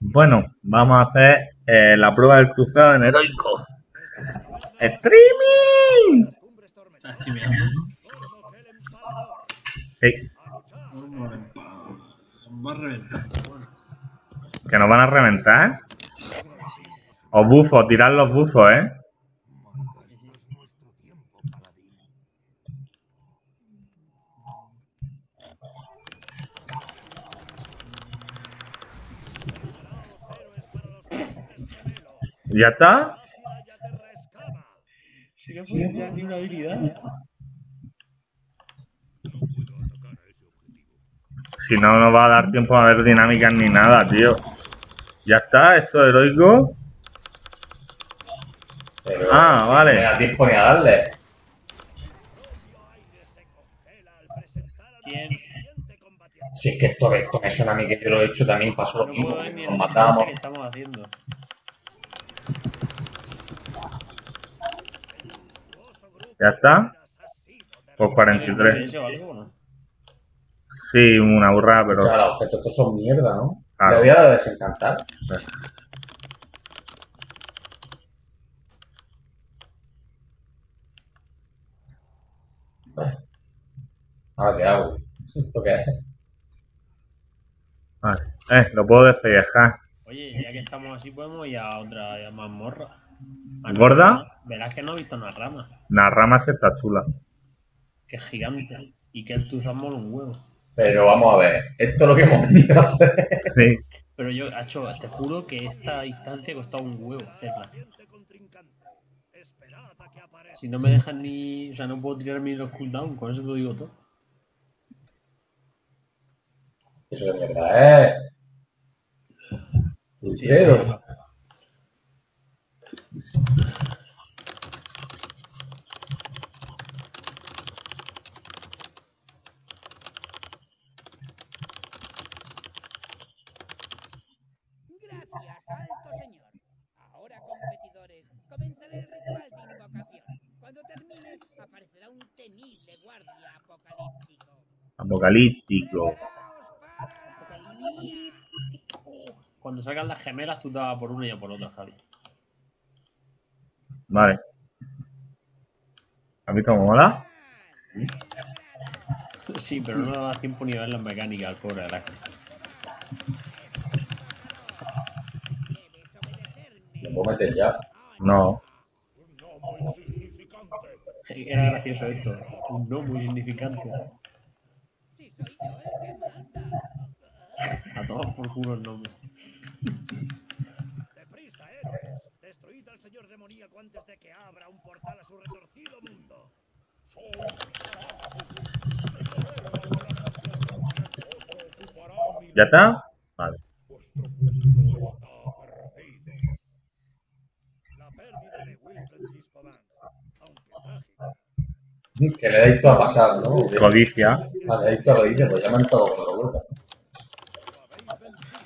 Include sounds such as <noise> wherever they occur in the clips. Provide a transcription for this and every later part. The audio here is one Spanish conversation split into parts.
Bueno, vamos a hacer eh, la prueba del cruzado en heroico. ¡Streaming! ¿Estás streameando? Sí, Nos va a reventar. Bueno, que nos van a reventar. Os bufos, tirad los bufos, ¿eh? ¿Ya está? si no puedes tirar ni una habilidad. Si no, no va a dar tiempo a ver dinámicas ni nada, tío. ¿Ya está? ¿Esto es heroico? Pero Ah, si vale. No me da tiempo ni a darle. ¿Quién? Si es que esto, esto me suena a mí que yo lo he hecho también, pasó lo No mismo. Nos el matábamos. que estamos haciendo. ¿Ya está? Pues 43. ¿Ese o algo o no? Sí, una burrada, pero... Chaval, los objetos estos son mierda, ¿no? Claro. Le voy a dar a desencantar. Ahora, ¿qué hago? ¿Esto qué es? Vale. Eh, lo puedo despellejar. Oye, ya que estamos así, podemos ir a otra mazmorra. ¿Gorda? Verás que no he visto una rama. La rama se está chula. Que es gigante. Y que el Tuzan mola un huevo. Pero vamos a ver, esto es lo que hemos venido a hacer. Sí. Pero yo, Hacho, te juro que esta instancia costado un huevo hacerla. Si no me dejan ni. O sea, no puedo tirar ni los cooldown, con eso te lo digo todo. ¿Eso qué mierda es? Sí. Gracias, alto señor. Ahora, competidores, comenzará el ritual de invocación. Cuando termine, aparecerá un temible guardia apocalíptico. Apocalíptico. Cuando salgan las gemelas, tú te vas por una y yo por otra, Javi. Vale. ¿Has visto cómo mola? Sí, pero no da tiempo ni a ver las mecánicas al pobre obedecerme. ¿Lo puedo meter ya? No. Era gracioso esto. Un no muy significante. A todos por culo el nombre. ¡Deprisa, héroes! ¡Destruid al señor demoníaco antes de que abra un portal a su retorcido mundo! ¿Ya está? Vale. La pérdida de Wilfred Chispavan, aunque trágica, Que le dais todo a pasar, ¿no? Codicia. Ah, le dais todo a dice, pues ya me han entrado cuando lo vuelva. lo habéis vencido.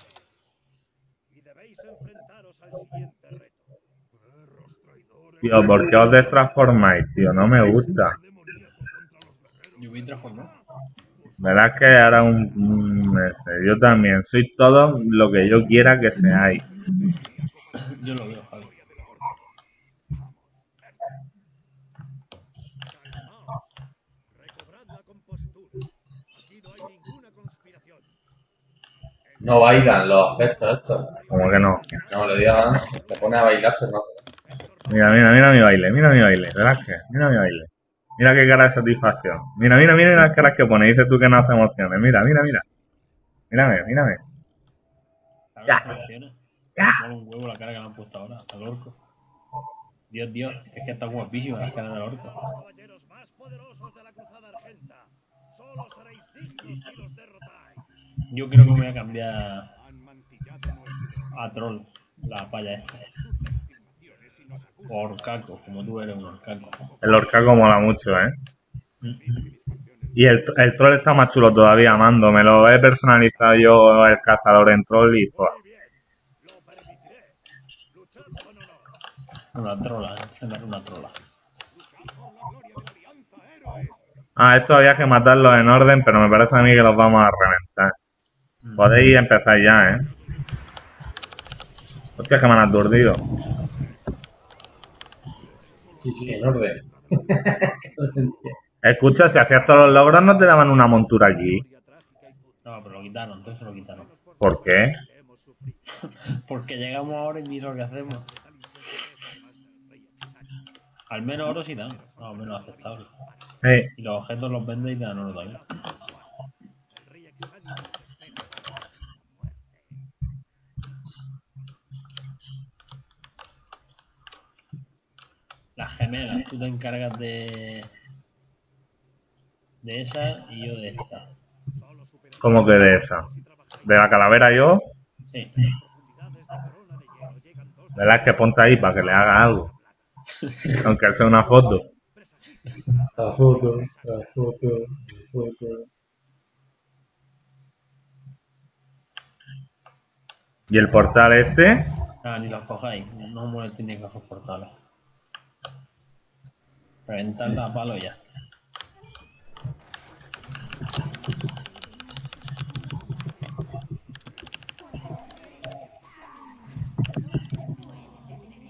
Y debéis enfrentaros al siguiente reto. Perros traidores. Tío, ¿por qué os destransformáis, tío? No me gusta. Yo voy a transformar. Verás que ahora un... un ese. Yo también. Soy todo lo que yo quiera que seáis. Yo lo veo, Javi. Calmaos. Recobrad la compostura. Aquí no hay ninguna conspiración. No bailan los objetos estos. Como que no. No, le di a Dan, se pone a bailar, pero no. Mira, mira, mira mi baile. Mira mi baile. Verás que... Mira mi baile. Mira qué cara de satisfacción. Mira, mira, mira las caras que pone. Dices tú que no hace emociones. Mira, mira, mira. Mírame, mírame. ¿Sabes Ya. Ya. Un huevo la cara que le han puesto ahora, al orco. Dios, Dios, es que está guapísima la cara del orco. Los caballeros más poderosos de la cruzada argenta. Solo seréis dignos si los derrotáis. Yo creo que me voy a cambiar a troll, la palla esta. afirmaciones y nos acusan O orcaco, como tú eres un orcaco. El orcaco mola mucho, ¿eh? Y el, el troll está más chulo todavía, mando. Me lo he personalizado yo, el cazador en troll y... pues. Una trola, cenar una trola. Ah, esto había que matarlos en orden, pero me parece a mí que los vamos a reventar. Podéis empezar ya, ¿eh? Hostia, que me han aturdido. Sí, sí, en orden. <laughs> Escucha, si hacías todos los logros, no te daban una montura allí. No, pero lo quitaron, entonces lo quitaron. ¿Por qué? <laughs> Porque llegamos ahora y mira lo que hacemos. Al menos oro sí dan, no, al menos aceptable. Y los objetos los vende y te dan oro también. Las gemelas, tú te encargas de. de esas y yo de esta. ¿Cómo que de esa? ¿De la calavera yo? Sí. ¿Verdad que ponte ahí para que le haga algo? Aunque sea una foto. La foto, la foto, la foto. ¿Y el portal este? Ah, ni los cojáis, no os molestéis ni coger portales. Reventarla a palo y ya está.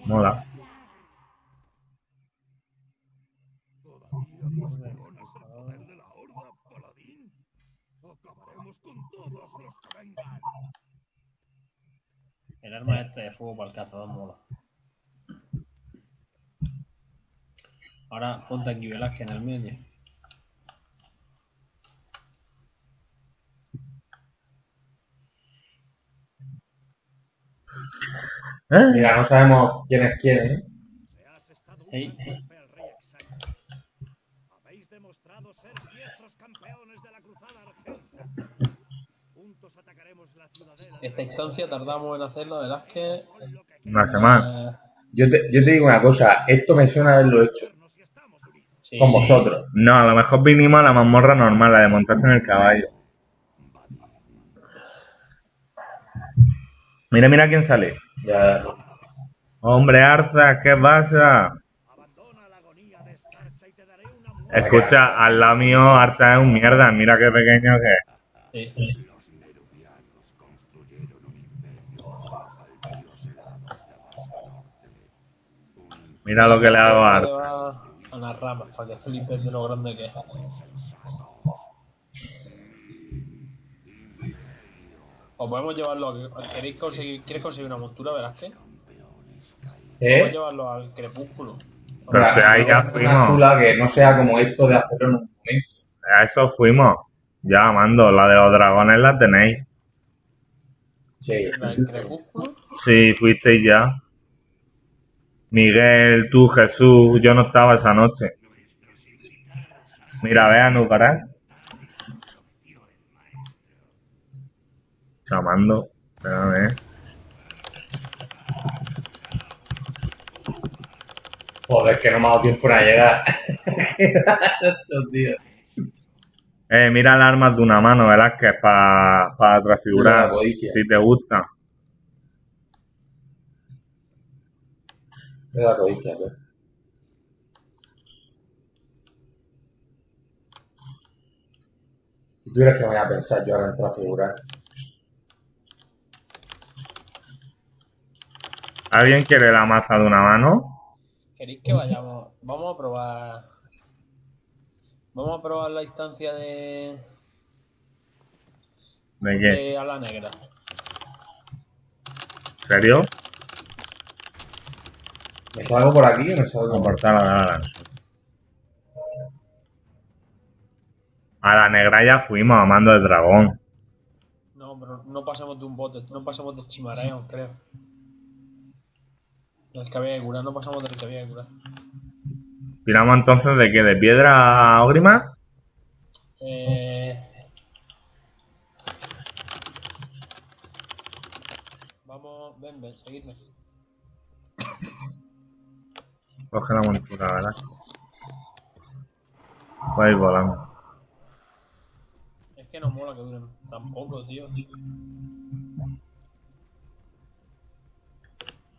Mola. la. El arma este de fuego para el cazador mola. Ahora ponte aquí Velázquez en el medio. ¿Eh? Mira, no sabemos quién es quién, ¿eh? Se has estado un Ey. golpe al rey Exaño. Habéis demostrado ser diestros campeones de la cruzada argenta. Juntos atacaremos la ciudadela. de Esta instancia tardamos en hacerlo, Velázquez. Una semana. eh, Yo te, yo te digo una cosa, esto me suena haberlo hecho queremos si estamos unidos. Sí, con sí. vosotros. No, a lo mejor vinimos a la mazmorra normal, la de montarse en el caballo. Mira, mira quién sale. Ya, Hombre, Arza, ¿qué pasa? Escucha, al lado mío Arza es un mierda. Mira qué pequeño que es. Sí, sí. Mira lo que le hago a va a las ramas para que flipes de lo grande que es. O podemos llevarlo a... ¿Queréis conseguir, ¿Quieres conseguir una montura, Velázquez? Podemos ¿Eh? llevarlo al crepúsculo. Pero si ahí ya una fuimos. chula que no sea como esto de hacerlo en un momento. A eso fuimos. Ya, mando, la de los dragones la tenéis. Sí. ¿La del crepúsculo? Sí, fuisteis ya. Miguel, tú, Jesús, yo no estaba esa noche. Mira, ve a Nucarat. Chamando. Espérame. Joder, que no me ha dado tiempo a llegar. <laughs> Eh, mira las armas de una mano, ¿verdad? Que es para pa transfigurar. Si te gusta. Me da codicia, tío. Si tuvieras que me voy a pensar yo ahora en transfigurar. ¿Alguien quiere la maza de una mano? ¿Queréis que vayamos? Vamos a probar... Vamos a probar la instancia de... ¿De qué? de a la negra. ¿En serio? ¿Me salgo por aquí o me salgo a la Alan. A la negra ya fuimos, a mando de dragón. No, pero no pasamos de un bote, no pasamos de chimareo, creo. Del que había que curar, no pasamos del que había que curar. ¿Tiramos entonces de qué? ¿De piedra a Ogrima? Eh... Vamos, ven, ven, seguidme. Coge la montura, ¿verdad? Va a ir volando. Es que no mola que duren tan poco, tío.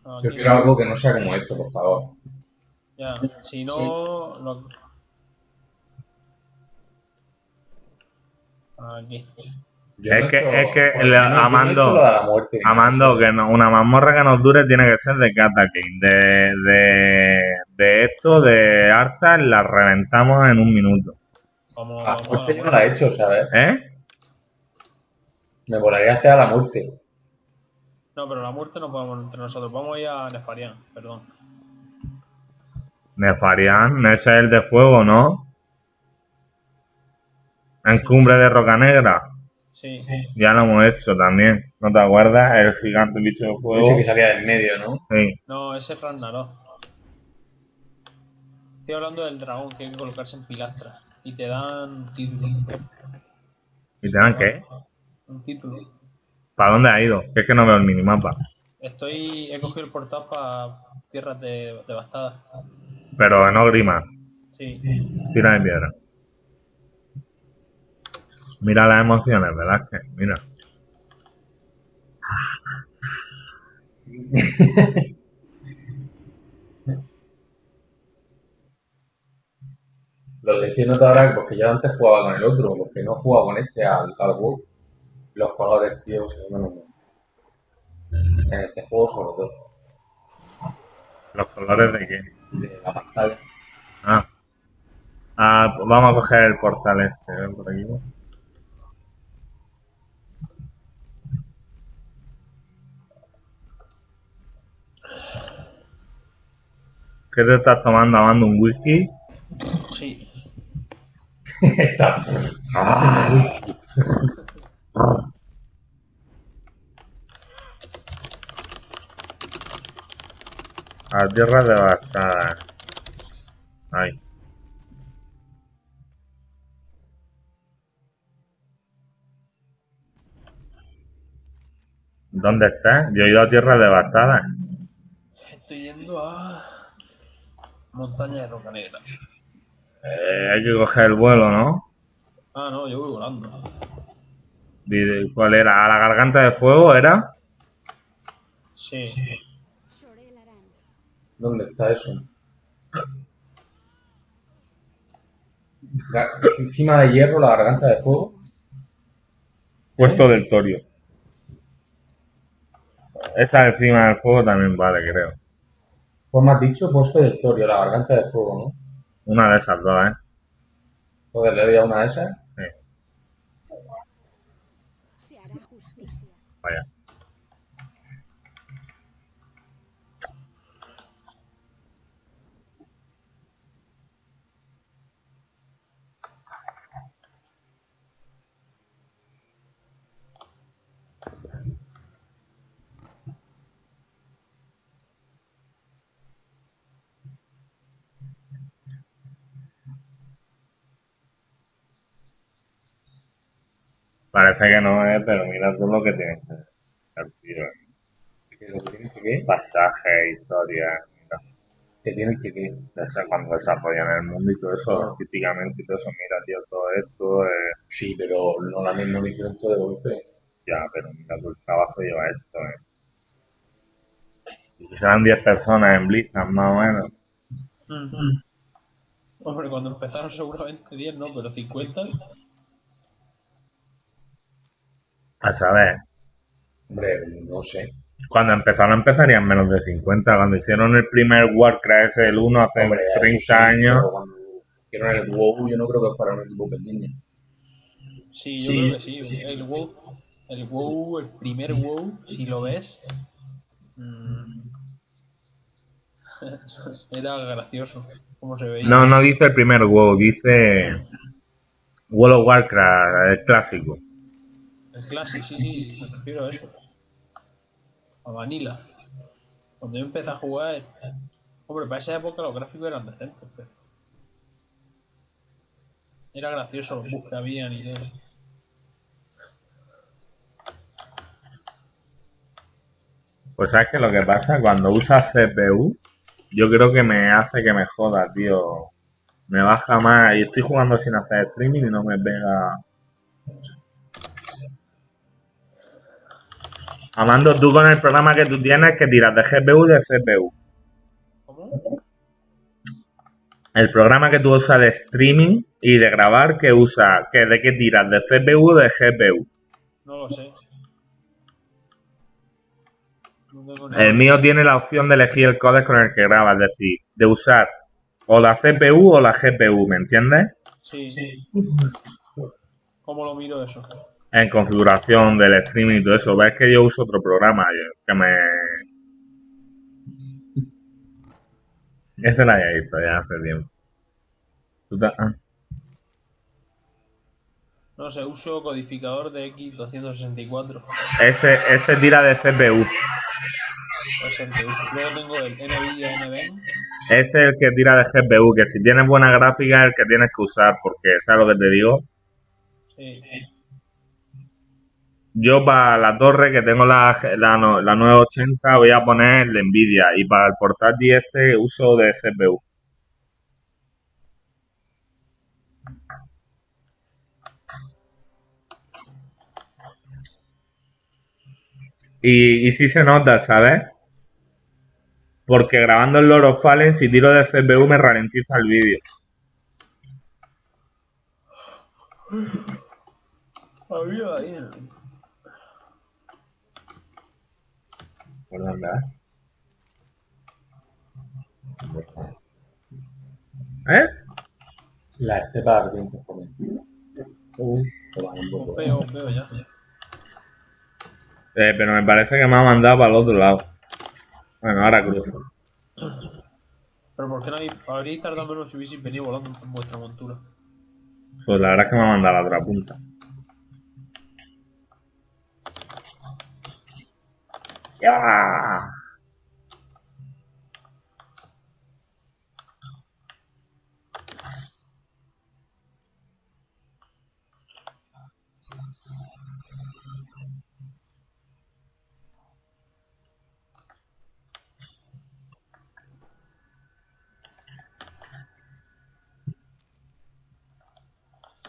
No, Yo quiero algo que no sea como esto, por favor. Ya, si no... lo- Aquí. Yo Es no que- hecho- es que el- Amando- muerte, Amando, que no- una mazmorra que nos dure tiene que ser de Cataclysm. De, de, de esto, de Arthas, la reventamos en un minuto. Vamos, La vamos a muerte la yo no la he hecho, ¿sabes? ¿Eh? Me volaría hacia la muerte. No, pero la muerte no podemos entre nosotros. Vamos a ir a Nefarian, perdón. Nefarian, ese es el de fuego, ¿no? En Cumbre de Roca Negra. Sí. Ya lo hemos hecho también. ¿No te acuerdas? El gigante bicho de fuego. Ese que salía del medio, ¿no? Sí. No, ese es Ragnarok. Estoy hablando del dragón que hay que colocarse en pilastra. Y te dan título. ¿Y te dan qué? Un título. ¿Para dónde ha ido? Que es que no veo el minimapa. Estoy. He cogido el portal para tierras de, devastadas. Pero no grima. Sí. Tira de piedra. Mira las emociones, ¿verdad? Que, mira. <laughs> Lo que sí noto ahora porque yo antes jugaba con el otro, porque no jugaba con este al, al WoW. Los colores, tío, se ven un- En este juego sobre todo. ¿Los colores de qué? De la pantalla. Ah. Ah, pues vamos a coger el portal este, ¿eh? por aquí. ¿Qué te estás tomando? ¿Amando un whisky? Sí. <laughs> Está. A tierra devastada. Ay. ¿Dónde estás? Yo he ido a tierra devastada. Estoy yendo a. Montaña de Roca Negra. Eh, hay que coger el vuelo, ¿no? Ah, no, yo voy volando. ¿Cuál era? ¿A la garganta de fuego era? Sí. Aran. ¿Dónde está eso? Encima de hierro, la garganta de fuego. Puesto del torio. Esa encima del fuego también vale, creo. Pues me has dicho puesto del torio, la garganta de fuego, ¿no? Una de esas dos, ¿eh? Joder, le doy a una de esas. Sí, Se hará justicia. vaya. Parece que no es, pero mira tú lo que tiene que ser, tío. Que lo que tiene que ver, Pasaje, historia, mira. que tiene que sé, cuando desarrollan el mundo y todo eso, artísticamente y todo eso, mira, tío, todo esto, eh, Sí, pero no la misma lo hicieron todo de golpe. ya, pero mira tú el trabajo lleva esto, eh. Y que serán 10 personas en Blizzard, más o menos. Hombre, cuando empezaron seguramente 10, no, pero 50. A saber, Hombre, no sé. cuando empezaron empezarían menos de 50. Cuando hicieron el primer Warcraft, ese, el 1, hace Hombre, eso 30 sí, años. Cuando hicieron el WoW, yo no creo que fuera un equipo pequeño. Sí, yo Sí. creo que sí. El WoW, el WoW, el primer WoW, si lo ves, mm, <laughs> era gracioso cómo se veía. No, no dice el primer WoW, dice World of Warcraft, el clásico. El sí, sí, me refiero a eso. A Vanilla. Cuando yo empecé a jugar, hombre, para esa época los gráficos eran decentes. Era gracioso los bugs que habían y todo. Pues sabes que lo que pasa cuando usas CPU, yo creo que me hace que me joda, tío. Me baja más y estoy jugando sin hacer streaming y no me pega. Amando, tú con el programa que tú tienes que tiras de GPU y de CPU. ¿Cómo? El programa que tú usas de streaming y de grabar, que usa, que de qué tiras, de CPU o de GPU. No lo sé. No El mío tiene la opción de elegir el códec con el que graba, es decir, de usar o la CPU o la GPU, ¿me entiendes? Sí. ¿Cómo lo miro eso? En configuración del streaming y todo eso. Ves que yo uso otro programa que me... Ese lo había visto ya hace tiempo. Tú ta- ah. No sé, uso codificador de X264. Ese, ese tira de CPU. Es el que uso. Luego tengo el NVIDIA NVENC. Ese es el que tira de GPU, que si tienes buena gráfica es el que tienes que usar, porque ¿sabes lo que te digo? Sí. Yo para la torre que tengo la, la, la 980 voy a poner de Nvidia y para el portátil este uso de CPU. Y, y sí se nota, ¿sabes? Porque grabando el Loro Fallen, si tiro de CPU me ralentiza el vídeo. Ahí. El- ¿Por dónde ¿Eh? La estepa ardiente por mí. Te van un poco. veo, os veo ya. Eh, pero me parece que me ha mandado para el otro lado. Bueno, ahora cruzo. Pero ¿por qué no habéis, habréis tardado menos si hubieseis venido volando en vuestra montura? Pues la verdad es que me ha mandado a la otra punta. ¡Ya!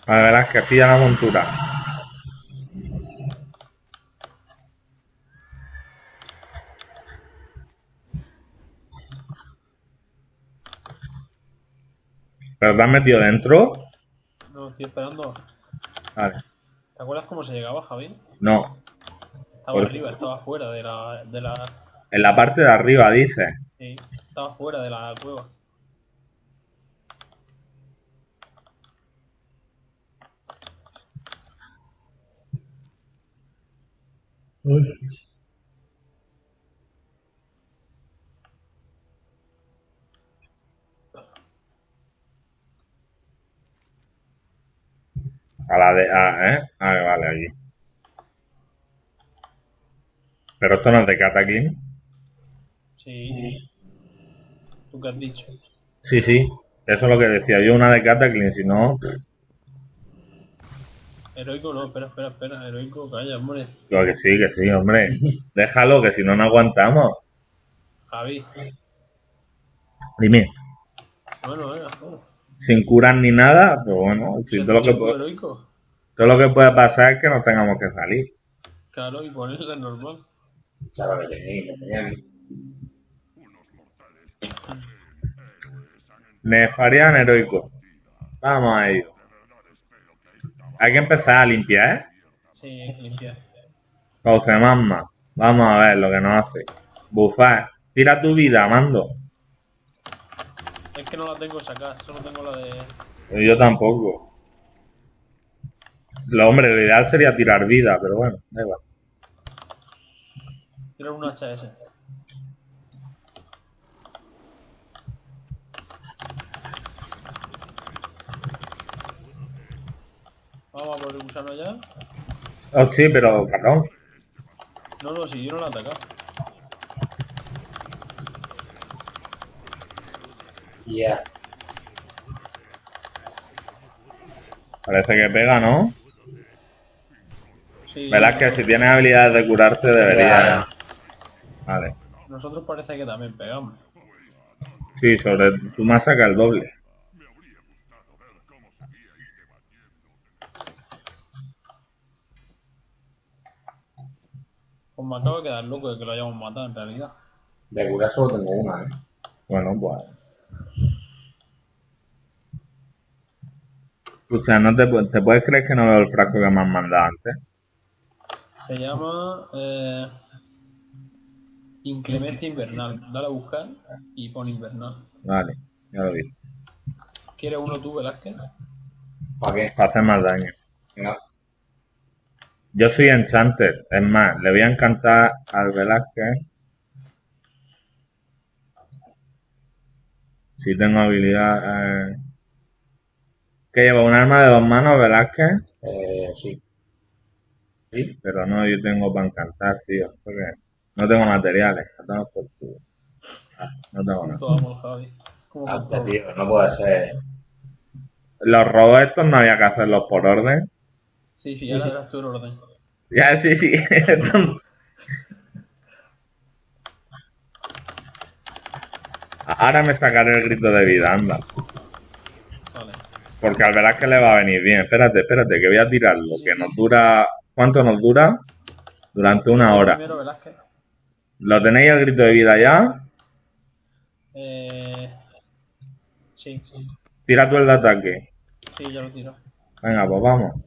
Vale, verás que pilla la montura. ¿Pero te has metido dentro? No, estoy esperando. Vale. ¿Te acuerdas cómo se llegaba, Javi? No. Estaba Por- arriba, estaba fuera de la, de la. En la parte de arriba, dice. Sí, estaba fuera de la cueva. A la de... Ah, ¿eh? Ah, vale, allí. Pero esto no es de Cataclysm. Sí. ¿Tú qué has dicho? Sí, sí. Eso es lo que decía yo, una de Cataclysm. Si no, Heroico no, espera, espera, espera. Heroico, calla, hombre. lo que sí, que sí, hombre. <laughs> Déjalo, que si no, no aguantamos. Javi. Dime, Bueno, venga, bueno. Sin curar ni nada, pues bueno, si todo lo, que puede, todo lo que puede pasar es que nos tengamos que salir. Claro, y normal. Tenía, que tenía que- Nefarian heroico. Vamos a ello. Hay que empezar a limpiar, ¿eh? Sí, limpiar. Caucemasma. Vamos a ver lo que nos hace. Bufar. Tira tu vida, mando. Es que no la tengo sacada, solo tengo la de. Yo tampoco. Lo hombre, lo ideal sería tirar vida, pero bueno, da igual. Tirar un HS. Vamos a por el gusano ya. Oh, sí, pero cabrón. No, no, si yo no la he atacado. Ya. Parece que pega, ¿no? Sí, Verás que si tienes habilidades de curarte debería. Vale. Nosotros parece que también pegamos. Sí, sobre tú me sacas el doble. Pues me acabo de quedar loco de que lo hayamos matado en realidad. De curar solo tengo una, ¿eh? Bueno, pues. O sea, ¿no te, pu- te puedes creer que no veo el frasco que me han mandado antes? Se llama eh, Inclemencia Invernal. Dale a buscar y pon invernal. Vale, ya lo vi. ¿Quieres uno tú, Velázquez? ¿Para qué? Para hacer más daño. Yo soy Enchanter. Es más, le voy a encantar al Velázquez. Si tengo habilidad. Eh... ¿Qué lleva? ¿Un arma de dos manos, Velázquez? Eh, sí. Sí, pero no, yo tengo para encantar, tío. Porque no tengo materiales. No tengo. Ah, no tengo nada. Todo amor, Javi. ¿Cómo Hostia, controlo? tío, no puede ser. Los robos estos no había que hacerlos por orden. Sí, sí, ahora verás tú el orden. Ya, sí, sí. <laughs> Ahora me sacaré el grito de vida, anda. Porque al Velázquez le va a venir bien. Espérate, espérate, que voy a tirarlo. Que nos dura. ¿Cuánto nos dura? Durante una hora. ¿Lo tenéis el grito de vida ya? Eh... Sí, sí. Tira tú el de ataque. Sí, ya lo tiro. Venga, pues vamos.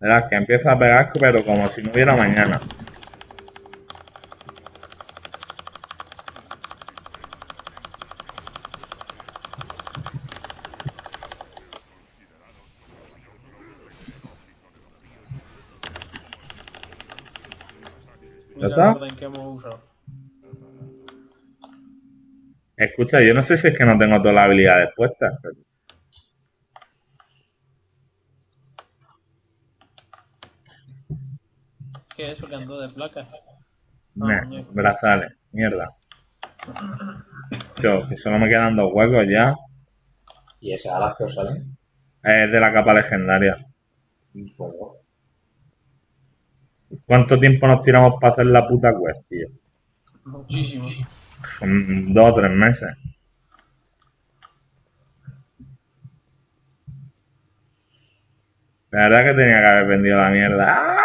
Verás que empieza a pegar, pero como si no hubiera mañana. Está? el orden que hemos usado. Escucha, yo no sé si es que no tengo todas las habilidades puestas. pero- ¿Qué es eso que andó de placa? Nah, muñeco. brazales, mierda. Yo, que solo me quedan dos huecos ya. ¿Y esas alas que os salen? Es de la capa legendaria. Pues, ¿Cuánto tiempo nos tiramos para hacer la puta quest, tío? Muchísimo. Son dos o tres meses. La verdad que tenía que haber vendido la mierda. ¡Ah!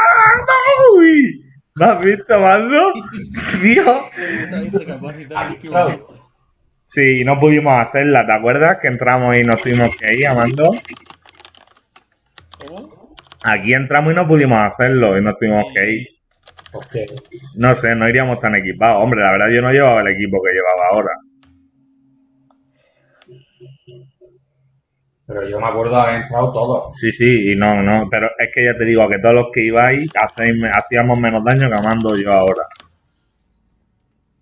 ¡No! ¿Me has visto, Mando? Claro. <laughs> Sí, no pudimos hacerla, ¿te acuerdas? Que entramos y nos tuvimos que ir, Amando. Aquí entramos y no pudimos hacerlo y nos tuvimos que ir. ¿Por qué? No sé, no iríamos tan equipados. Hombre, la verdad yo no llevaba el equipo que llevaba ahora. Pero yo me acuerdo de haber entrado todos. Sí, sí, y no, no, pero es que ya te digo que todos los que ibais hacéis, hacíamos menos daño que Amando yo ahora.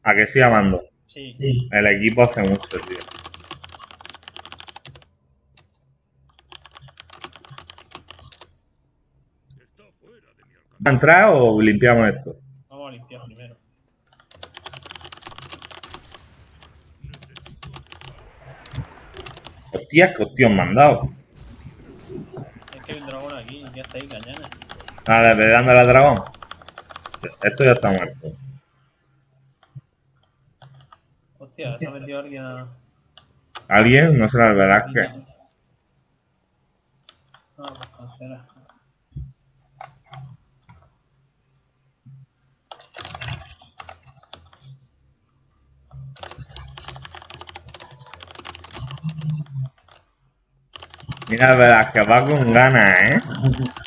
¿A que sí, Amando? Sí. El equipo hace mucho, tío. A entrar o limpiamos esto? Vamos a limpiar primero. Hostia, que hostias me han dado. Es que hay un dragón aquí. ¿Qué hacéis, cañana? Vale, ve dándole al dragón. Esto ya está muerto. Hostia, se ha metido alguien a... ¿Alguien? No será el Velázquez. Ah, pues cancela. Mira Velázquez, va con ganas, ¿eh? <laughs>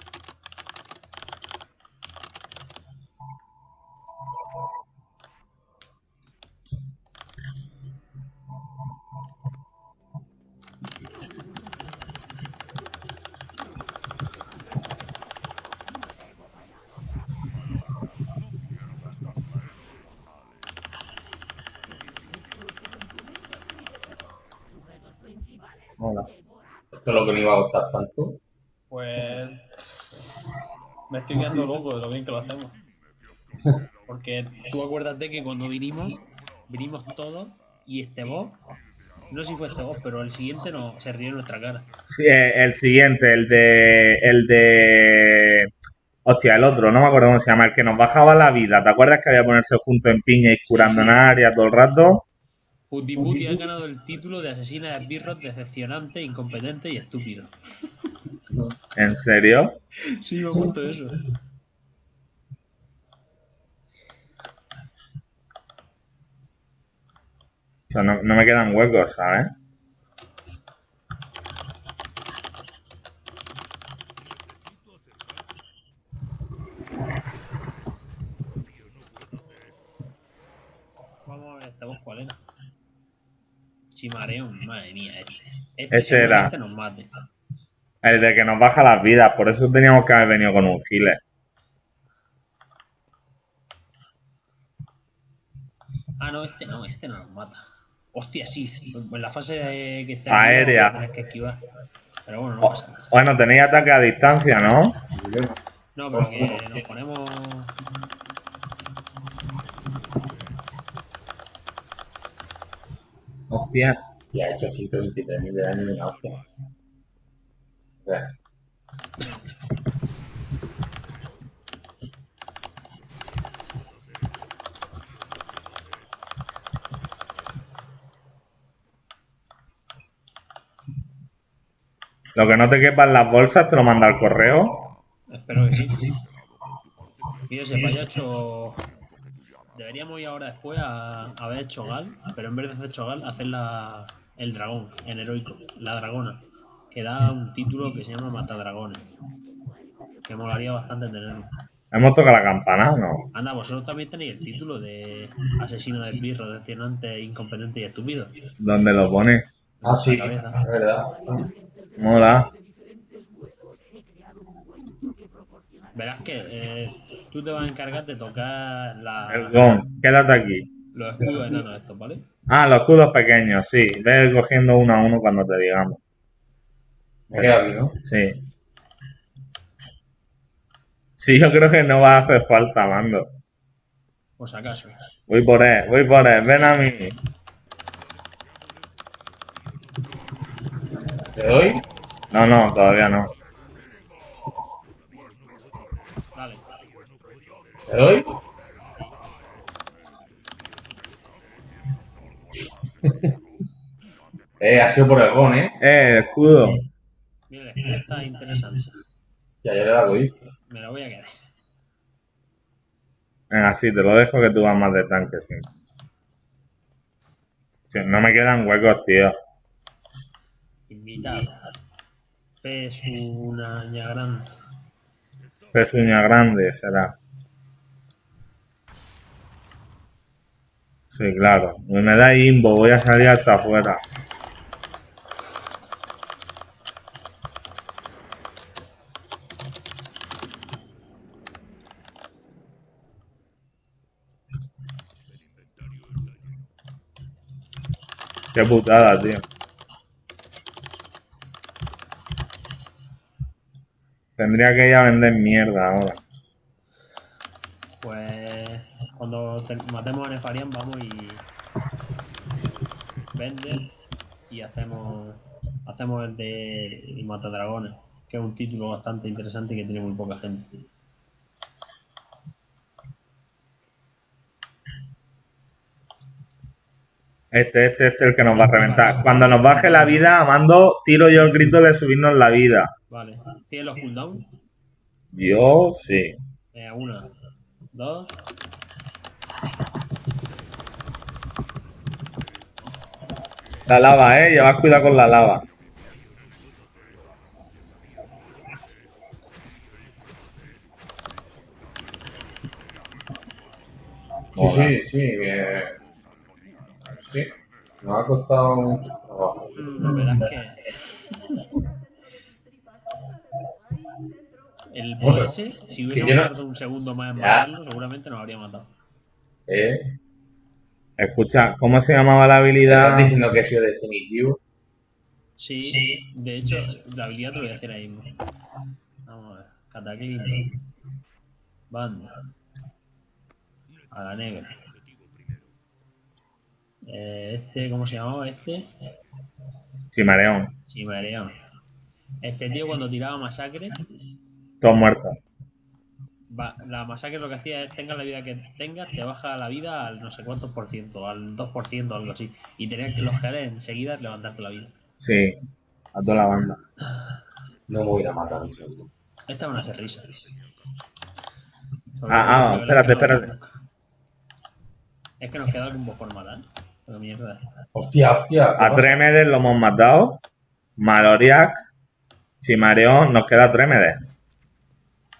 Que no iba a costar tanto. Pues... Me estoy quedando loco de lo bien que lo hacemos. Porque tú acuérdate que cuando vinimos, vinimos todos y este boss, no sé si fue este boss, pero el siguiente no se rió en nuestra cara. Sí, eh, el siguiente, el de. El de. Hostia, el otro, no me acuerdo cómo se llama, el que nos bajaba la vida. ¿Te acuerdas que había que ponerse junto en piña y curando en área todo el rato? Puti Puti ha ganado el título de asesina de esbirros decepcionante, incompetente y estúpido. ¿En serio? Sí, me apunto eso. O sea, no, no me quedan huecos, ¿sabes? ¿Este boss cuál era? Chimareón, madre mía, este. Este, Ese seguramente era. nos mate. El de que nos baja las vidas, por eso teníamos que haber venido con un healer. Ah, no, este no, este no nos mata. Hostia, sí, en la fase de que está Aérea. que esquivar. Pero bueno, no Oh, pasa nada. Bueno, tenéis ataque a distancia, no. No, pero que nos ponemos. Hostia. Y ha hecho 123.000 de daño en la hostia. O sea, Lo que no te quepa en las bolsas te lo manda al correo. Espero que sí. Mira, ese payacho. Deberíamos ir ahora después a, a ver Chogal, pero en vez de hacer Chogal, hacer la, el dragón, el heroico, la dragona, que da un título que se llama Matadragones. Que molaría bastante tenerlo. Hemos tocado la campana, ¿o ¿no? Anda, vosotros también tenéis el título de asesino del birro, decepcionante, incompetente y estúpido. ¿Dónde lo pone? Ah, sí, es verdad. Mola. Verás que eh, tú te vas a encargar de tocar la, El gong. Quédate aquí. los escudos enanos estos, ¿vale? Ah, los escudos pequeños, sí. Ve cogiendo uno a uno cuando te digamos. Me queda aquí, ¿no? Sí. Sí, yo creo que no va a hacer falta, mando. Por si acaso. Voy por él, voy por él, ven a mí. ¿Te doy? No, no, todavía no. Dale. ¿Te doy? <laughs> eh, ha sido por el gon, ¿eh? Eh, el escudo. Mira, el escudo está interesante. Ya, ya le da codisco. Me lo voy a quedar. Venga, sí, te lo dejo que tú vas más de tanque, sí. Sí, no me quedan huecos, tío. Invitado. Pesuña grande. Pezuña grande será. Sí, claro. Y me da imbo, voy a salir hasta afuera. Qué putada, tío. Tendría que ir a vender mierda ahora. Pues cuando te- matemos a Nefarian vamos y vende y hacemos hacemos el de el Matadragones, que es un título bastante interesante y que tiene muy poca gente. Este, este, este es el que nos va a reventar. Cuando nos baje la vida, Mando, tiro yo el grito de subirnos la vida. Vale. ¿Tienes los cooldown? Yo sí. Eh, una, dos. La lava, eh. Llevad cuidado con la lava. Sí, sí, sí. eh, sí. Nos ha costado mucho trabajo. La verdad es que. El ese, si si hubiésemos no- tardado un segundo más en Ya. matarlo, seguramente nos habría matado. ¿Eh? Escucha, ¿cómo se llamaba la ¿Te habilidad? estás diciendo que ha sido definitivo? Sí, de hecho, la habilidad te lo voy a decir ahí mismo. Vamos a ver. Cataclismo. Banda. A la negra. Eh, este, ¿cómo se llamaba este? Chimareón. Cimareón. Este tío cuando tiraba masacre, Todos muertos. Va- la masacre lo que hacía es, tenga la vida que tengas, te baja la vida al no sé cuántos por ciento, al 2% o algo así. Y tenías que los genes enseguida levantarte la vida. Sí. A toda la banda. No me voy a ir a matar un segundo. Esta es una risa. Ah, ah, espérate, espérate. Es que nos queda algún boss por matar. Pero mierda. Hostia, hostia. ¿qué A pasa? Tremedes lo hemos matado. Maloriak. Chimareón. Nos queda Tremedes.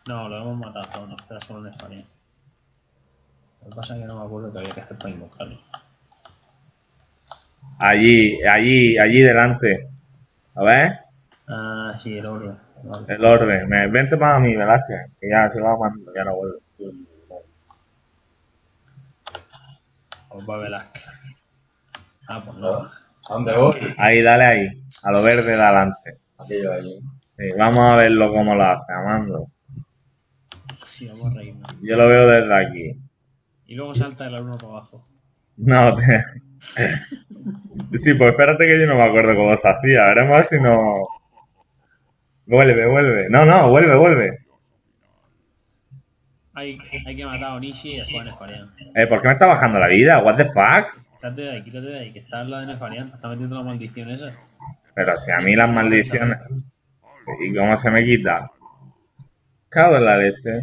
No, lo hemos matado todos, nos queda solo en España. Lo que pasa es que no me acuerdo que había que hacer para invocarlo. Allí, allí, allí delante. A ver, Ah, sí, el. Vale. el orden. Me- vente para mí, Velázquez. Que ya se va amando, ya no vuelve. Os va a Velázquez. Ah, pues no. ¿A dónde voy? Ahí, dale ahí. A lo verde de adelante. Aquello de allí. Sí, vamos a verlo cómo lo hace, Amando. Sí. Yo lo veo desde aquí. Y luego salta el uno para abajo. No, <laughs> te... Sí, pues espérate que yo no me acuerdo cómo se hacía. Veremos a ver si no... Vuelve, vuelve. No, no, vuelve, vuelve. Hay, hay que matar a Onishi y después a Nefarian. Eh, ¿por qué me está bajando la vida? What the fuck? Quítate de ahí, quítate de ahí, que está lado de Nefarian. Te está metiendo la maldición esa. Pero si a mí las maldiciones... ¿Y cómo se me quita? Cago en la leche.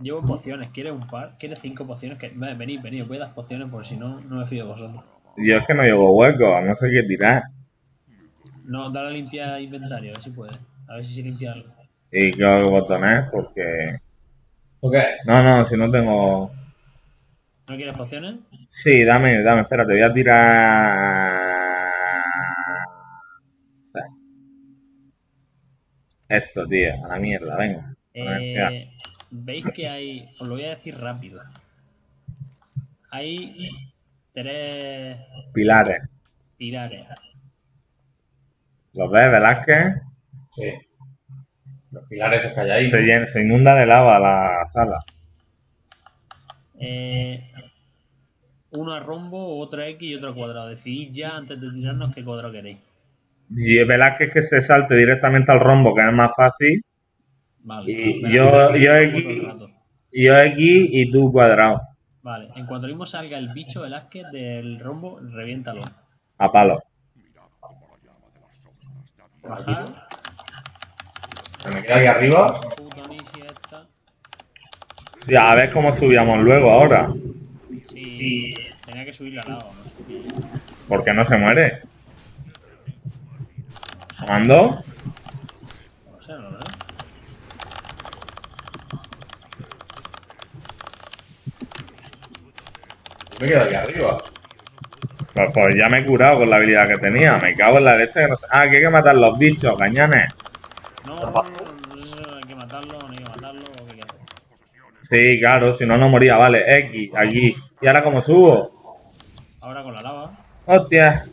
Llevo pociones, ¿quieres un par? ¿Quieres cinco pociones? Que... Ven, Venid, venid, os voy a dar pociones porque si no, no me fío de vosotros. Yo es que no llevo hueco, no sé qué tirar. No, dale a limpiar inventario, a ver si puede. A ver si se limpia algo. ¿Y qué botones? Porque... ¿O qué? No, no, si no tengo... ¿No quieres pociones? Sí, dame, dame, espérate, voy a tirar... Esto, tío, a la mierda, venga. Eh, Veis que hay. Os lo voy a decir rápido. Hay tres Pilares. pilares. ¿Los ves, Velázquez? Sí. Los pilares esos que hay ahí. Se, llena- se inunda de lava la sala. Eh, uno a rombo, otro a X y otro a cuadrado. Decidid ya antes de tirarnos qué cuadrado queréis. Y Velázquez que se salte directamente al rombo, que es más fácil. Vale. Y yo- yo aquí- yo X y tú cuadrado. Vale, en cuanto mismo salga el bicho Velázquez del rombo, reviéntalo. A palo. Bajar. Me queda aquí arriba. Sí, a ver cómo subíamos luego ahora. Sí, tenía que subir la lava. ¿no? Porque no se muere. ¿Mando? No sé, verdad. Me queda aquí arriba. Pues, pues ya me he curado con la habilidad que tenía. Me cago en la leche que no sé. Ah, que hay que matar los bichos, cañones. No, no, no, no, no, no, hay que matarlo, no hay que matarlo, ¿o qué quieres? Sí, claro, si no, no moría. Vale, X, aquí. ¿Y ahora cómo subo? Ahora con la lava. Hostia.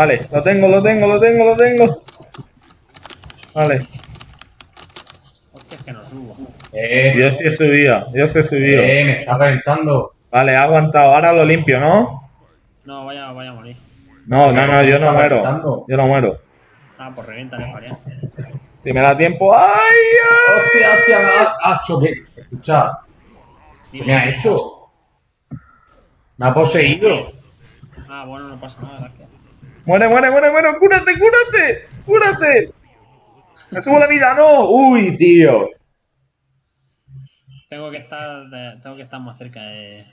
Vale, lo tengo, lo tengo, lo tengo, lo tengo. Vale. Hostia, es que no subo. Eh, Yo sí he subido, yo sí he subido. eh, me está reventando. Vale, ha aguantado. Ahora lo limpio, ¿no? No, vaya, vaya a morir. No, no, no, yo no muero. reventando. Yo no muero. Ah, pues revienta Farian. Si me da tiempo. ¡Ay! ay! Hostia, hostia, me ha ha hecho que. Escucha, ¿qué me ha hecho? Me ha poseído. Ah, bueno, no pasa nada. Muere, muere, muere, muere. Cúrate, cúrate. Cúrate. Me subo la vida, no. Uy, tío. Tengo que estar, de- tengo que estar más cerca de...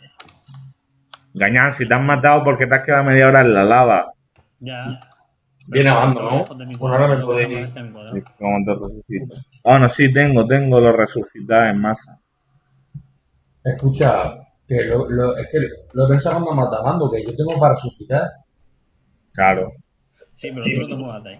Gañán, si te han matado porque te has quedado media hora en la lava. Ya. Viene Abando, ¿no? Bueno, ahora me puede ir. ¿Cómo te resucito? Ah, no, sí, tengo, tengo los resucitados en masa. Escucha, que lo, lo, es que lo he pensado cuando matando, que yo tengo para resucitar. Claro. Sí, pero tú no te muevas de ahí.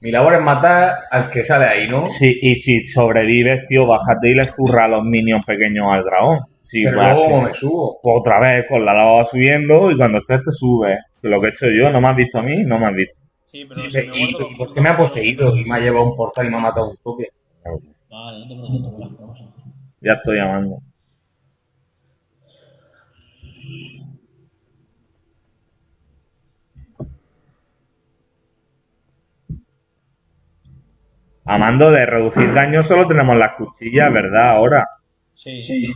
Mi labor es matar al que sale ahí, ¿no? Sí, y si sobrevives, tío, bájate y le zurra a los minions pequeños al dragón. Sí, Pero luego, así. ¿cómo me subo? Otra vez, con la lava va subiendo y cuando estés te sube. Que lo que he hecho yo, ¿no me has visto a mí? No me has visto. Sí, pero ¿Y, si me y- y por qué me ha poseído y me ha llevado a un portal y me ha matado un toque? Vale, no te preocupes, las cosas. Ya estoy llamando. Amando de reducir daño solo tenemos las cuchillas, ¿verdad? Ahora. Sí, sí.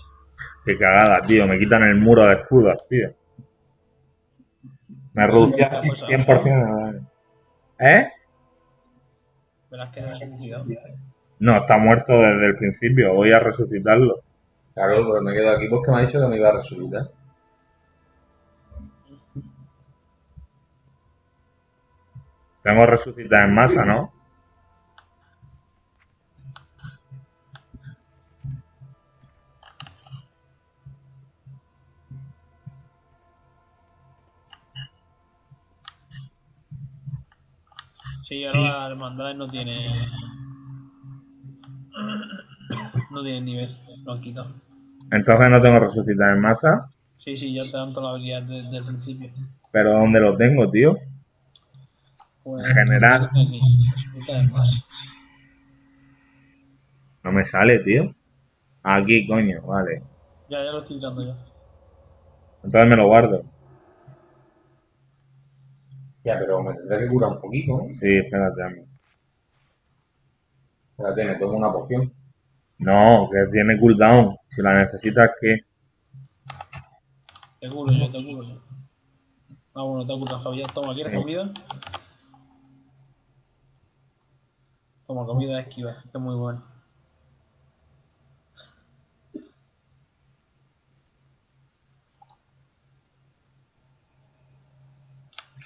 Qué cagada, tío. Me quitan el muro de escudos, tío. Me reducía 100% de daño. ¿Eh? Verás que no es un No, está muerto desde el principio. Voy a resucitarlo. Claro, pero me quedo aquí porque me ha dicho que me iba a resucitar. Tengo resucitar en masa, ¿no? Sí, ahora la hermandad no tiene. No tiene nivel, lo han quitado. Entonces no tengo resucitar en masa. Sí, sí, ya te dan toda la habilidad desde el principio. Pero ¿dónde lo tengo, tío? Pues, En general. No me sale, tío. Aquí, coño, vale. Ya, ya lo estoy dando ya. Entonces me lo guardo. Ya, pero me tendré que curar un poquito, ¿no? Sí, espérate, amigo. Espérate, me tomo una poción. No, que tiene cooldown. Si la necesitas, ¿qué? Te curo yo, te curo yo. Ah, bueno, te curo Javier. Toma, ¿quieres Sí. comida? Toma, comida de esquiva, que es muy bueno.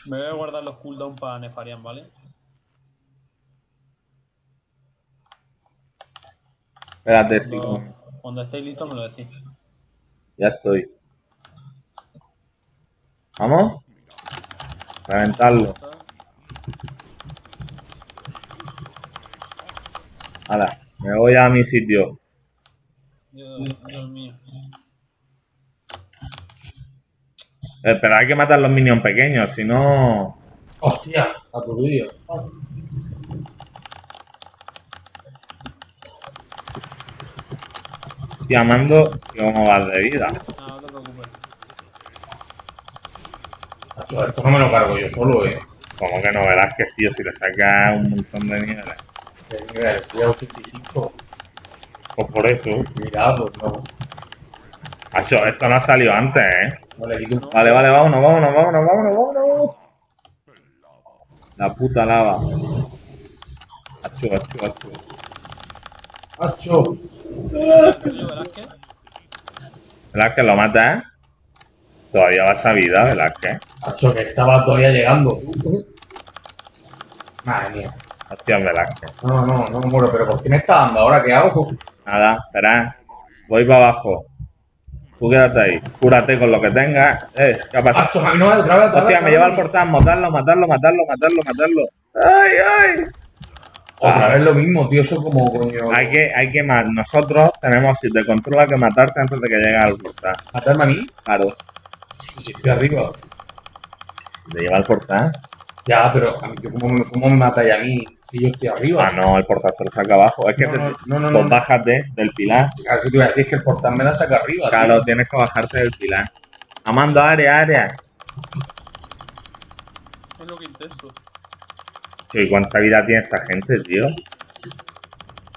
Me voy a guardar los cooldowns para Nefarian, ¿vale? Espérate, estoy Cuando, estéis listos me lo decís. Ya estoy. ¿Vamos? Reventarlo. Hala, me voy a mi sitio. Yo, Dios mío. Eh, pero hay que matar los minions pequeños, si no... ¡Hostia! A tu vídeo. Estoy amando que cómo vas de vida. No, no te preocupes. Esto no me lo cargo yo solo, eh. Como que no verás que tío, si le sacas un montón de mierda. De nivel, estoy a 85. Pues por eso. Mira, pues no. Acho, esto no ha salido antes, ¿eh? No. Vale, vale, vámonos, vámonos, vámonos, vámonos, vámonos. La puta lava. Acho, acho, acho. ¡Macho! Sergio Velázquez, Velázquez lo mata, ¿eh? Todavía va esa vida, Velázquez. Macho, que estaba todavía llegando. Madre mía. Hostia, Velázquez. No, no, no me muero, pero ¿por qué me está dando ahora? ¿Qué hago? Nada, espera. Voy para abajo. Tú quédate ahí. Cúrate con lo que tengas. Eh, ¿qué ha pasado? ¡Macho, no, otra vez, otra vez! Hostia, me lleva al portal. Matarlo, matarlo, matarlo, matarlo, matarlo. ¡Ay, ay! Otra vez lo mismo, tío, eso como coño. Hay que, hay que ma- Nosotros tenemos, si te controla, que matarte antes de que llegue al portal. ¿Matarme a mí? Claro. Si estoy arriba. Te lleva al portal. Ya, pero a mí, ¿cómo, me, ¿cómo me matáis a mí si yo estoy arriba? Ah, no, el portal te lo saca abajo. Es que No, te, no, no, no, no. bájate del pilar. Eso te iba a decir que el portal me la saca arriba. tío. Claro, tienes que bajarte del pilar. Amando área, área. es lo que intento. ¿y cuánta vida tiene esta gente, tío?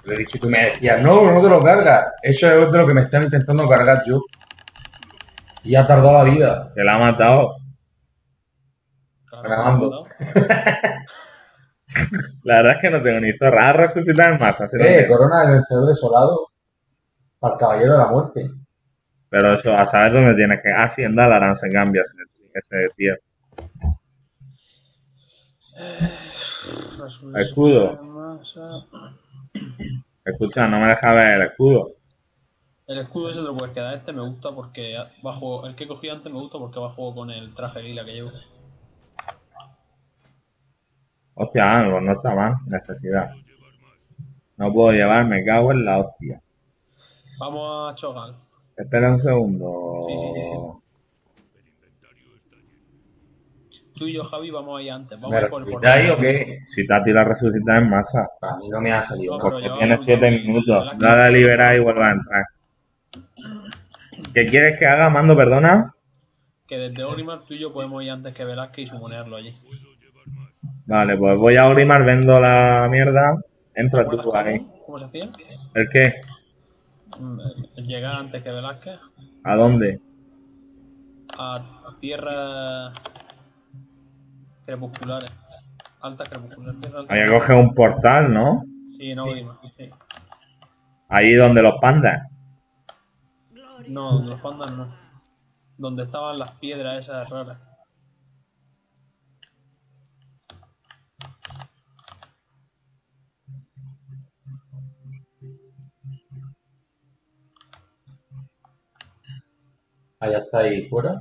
Le he dicho y tú me decías, no, no te lo cargas. Eso es de lo que me están intentando cargar yo. Y ha tardado la vida. Que la ha matado. Grabando. <laughs> La verdad es que no tengo ni zorra. A resucitar en masa. lo Eh, corona del vencedor desolado. Para el caballero de la muerte. Pero eso, a saber dónde tienes que. Ah, sí, en Dalaran se cambia ese, ese tío. Escudo. Escucha, no me deja ver el escudo. El escudo ese te lo puedes quedar. Este me gusta porque bajo el que cogí antes me gusta porque va a juego con el traje lila que llevo. Hostia, algo, no está mal. Necesidad. No puedo llevar, me cago en la hostia. Vamos a Chogal. Espera un segundo. Sí, sí, sí, Tú y yo, Javi, vamos ahí antes. Vamos ¿Me a ir por el resucitáis o qué? Si Tati la resucita en masa. A mí no me ha salido No, Porque llevamos tiene un 7 toque. minutos. Dale a liberar y vuelve a entrar. ¿Qué quieres que haga, Mando? Perdona. Que desde Olimar tú y yo podemos ir antes que Velázquez y sumonearlo allí. Vale, pues voy a Orimar, vendo la mierda. Entra ¿Te tú acuerdas ahí. cómo, se hacía? ¿El qué? Mm, el Llegar antes que Velázquez ¿A dónde? a tierras crepusculares. Altas crepusculares. Tierra alta. Hay que coger un portal, ¿no? Sí, en Olimar. Sí. Ahí donde los pandas. No, donde los pandas no. Donde estaban las piedras esas raras. Allá está ahí fuera.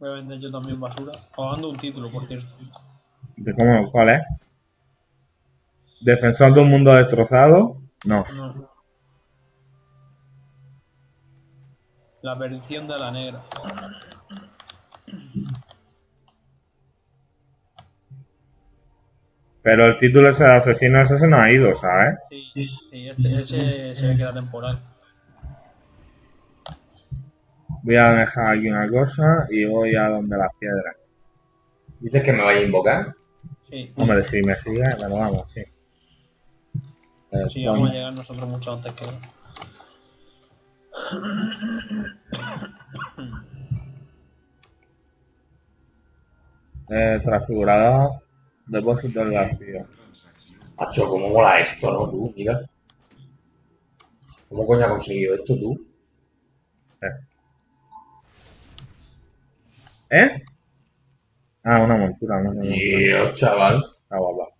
Voy a vender yo también basura. Pagando un título, por cierto. ¿De cómo? ¿Cuál es? ¿Defensor de un mundo destrozado? No. no. La perdición de la negra. Pero el título ese de asesino ese se nos ha ido, ¿sabes? Sí, sí, este, ese se ve que era temporal. Voy a dejar aquí una cosa y voy a donde las piedras. ¿Dices que me vaya a invocar? Sí, Hombre, si me sigue, bueno, vamos, sí. Eh, sí, vamos a llegar nosotros mucho antes que eh, transfigurador, depósito del vacío. Hacho, cómo mola esto, ¿no? Tú, mira. ¿Cómo coño ha conseguido esto tú? ¿Eh? Ah, una montura, una montura. Tío, chaval. Está guapa.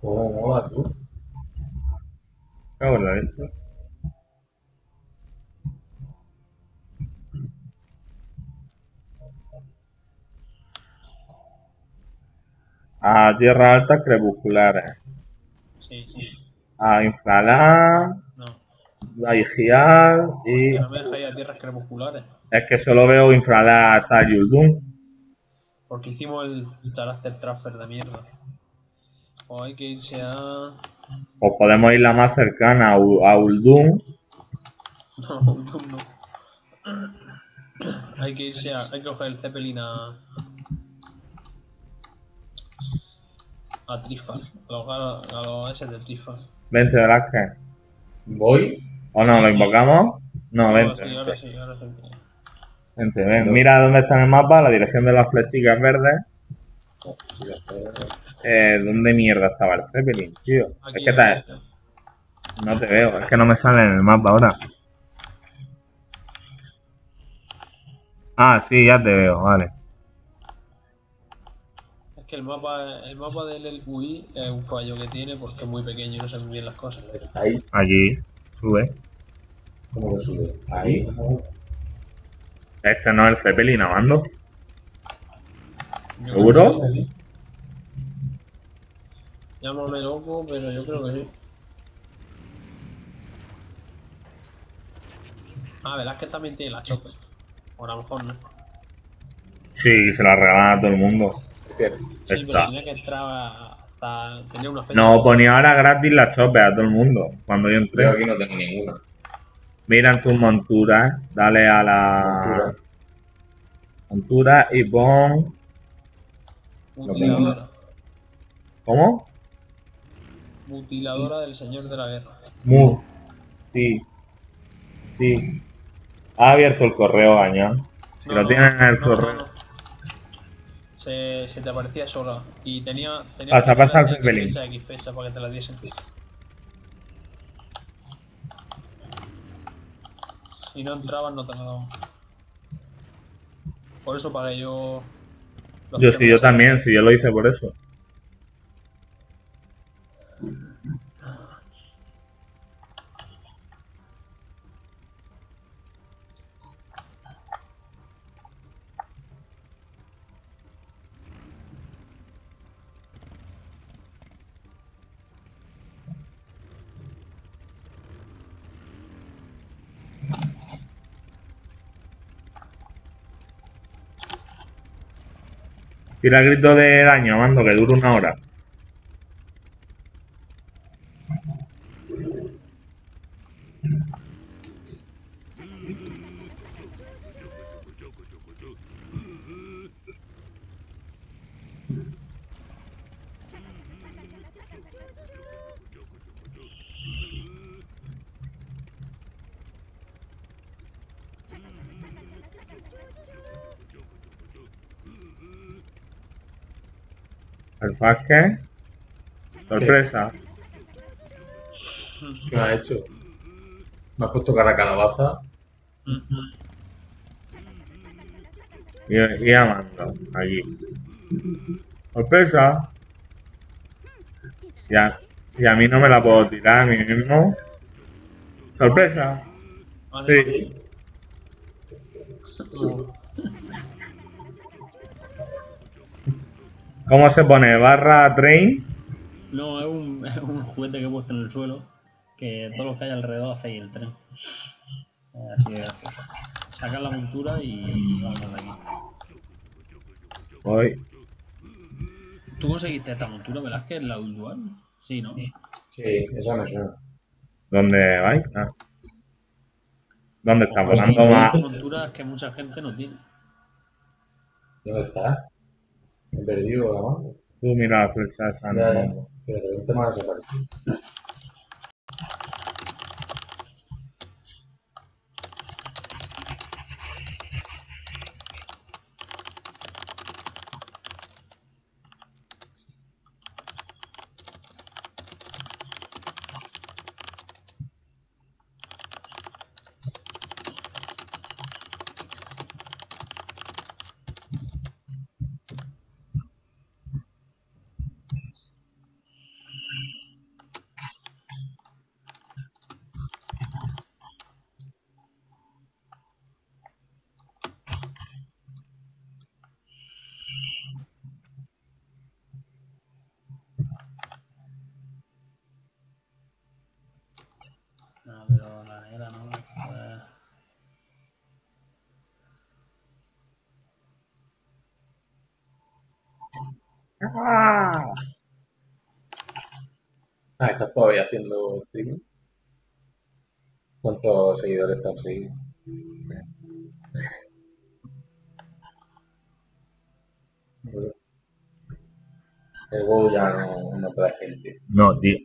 ¿Cómo mola tú? Cago en la leche. A tierra alta crepusculares. Sí, sí. A infralar, No. a vigiar y... No me deja ir a tierras crepusculares. Es que solo veo infralar hasta Yuldun. Porque hicimos el character transfer de mierda. O hay que irse a. O podemos ir la más cercana a, U- a Uldum. <laughs> No, no, no. Hay que irse a. Hay que coger el Zeppelin a. A Trifal. A los, a los S de Trifal. Vente, Velázquez. Voy. ¿O no? ¿Lo invocamos? No, vente. sí, ahora Vente, sí, ahora sí. vente, ven. Mira dónde está en el mapa, la dirección de las flechicas verdes. Eh, ¿Dónde mierda estaba el Zeppelin, tío? Aquí es que te- no te veo, es que no me sale en el mapa ahora. Ah, sí, ya te veo, vale. Que el mapa, el mapa del UI es un fallo que tiene porque es muy pequeño y no se ven bien las cosas. Ahí. Aquí, sube. ¿Cómo que sube? Ahí. Este no es el Zeppelin, Amando. ¿Seguro? que sí. Llámame loco, pero yo creo que sí. Ah, Velázquez también tiene la chope. O a lo mejor no. Sí, se la regalan a todo el mundo. ¿Qué? Sí, pero Está. tenía que entrar hasta. Tenía una fecha. No, ponía ahora gratis la chope a todo el mundo. Cuando yo Yo entré. aquí no tengo ninguna. Mira en tus monturas, dale a la Montura. montura y pon. Mutiladora. ¿Cómo? Mutiladora del Señor de la Guerra. Mu. Sí. Sí. Ha abierto el correo, Gañón. Si No, lo no, tienes en el no, correo. Se, se te aparecía sola. Y tenía. tenía Pasa, al fecha, X fecha para que te la diesen. Y no entraban, no te la daban. Por eso pagué yo. Yo sí, yo también, si yo lo hice por eso. Tira el grito de daño, mando, que dura una hora. El Fasque. Sorpresa. ¿Qué me has hecho? Me has puesto cara a calabaza. Y, y amando. Aquí. Sorpresa. Ya. Y a mí no me la puedo tirar a mí mismo. Sorpresa. Sí. ¿Cómo se pone? Barra train. No, es un, <laughs> es un juguete que he puesto en el suelo que todos los que hay alrededor hacéis el tren. Eh, Así de gracioso. Sacar la montura y vamos de aquí. Voy. ¿Tú conseguiste esta montura, verdad? que es la dual? Sí, ¿no? Sí, esa me suena. ¿Dónde vais? Ah. ¿Dónde está? Pues Volando sí, más. monturas que mucha gente no tiene. ¿Dónde está? La mano. Tú mira la flecha esa. Ya, ya. no. Que de repente me ha desaparecido. No, pero la negra no. pues, Ah, ¿estás todavía haciendo streaming? ¿Cuántos seguidores están seguidos? <laughs> El juego ya no, no trae gente. No, tío.